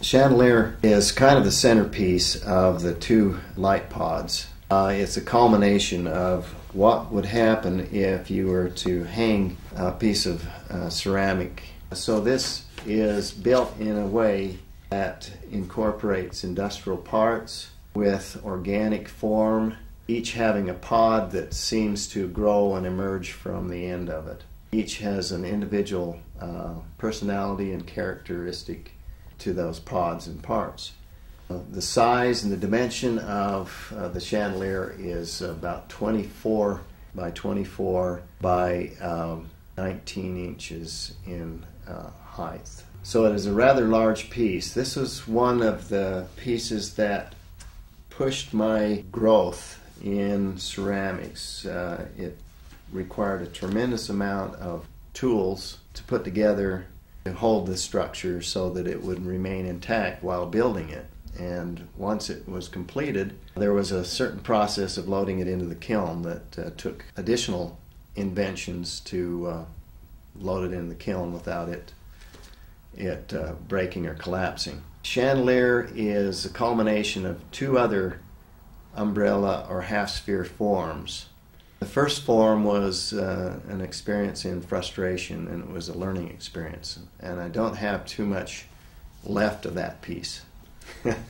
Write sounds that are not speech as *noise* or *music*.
Chandelier is kind of the centerpiece of the two light pods. Uh, it's a culmination of what would happen if you were to hang a piece of uh, ceramic. So this is built in a way that incorporates industrial parts with organic form, each having a pod that seems to grow and emerge from the end of it. Each has an individual uh, personality and characteristic to those pods and parts. Uh, the size and the dimension of uh, the chandelier is about 24 by 24 by um, 19 inches in uh, height. So it is a rather large piece. This was one of the pieces that pushed my growth in ceramics. Uh, it required a tremendous amount of tools to put together to hold the structure so that it would remain intact while building it. And once it was completed, there was a certain process of loading it into the kiln that uh, took additional inventions to uh, load it in the kiln without it it uh, breaking or collapsing. Chandelier is a culmination of two other umbrella or half sphere forms. The first form was uh, an experience in frustration, and it was a learning experience. And I don't have too much left of that piece. *laughs*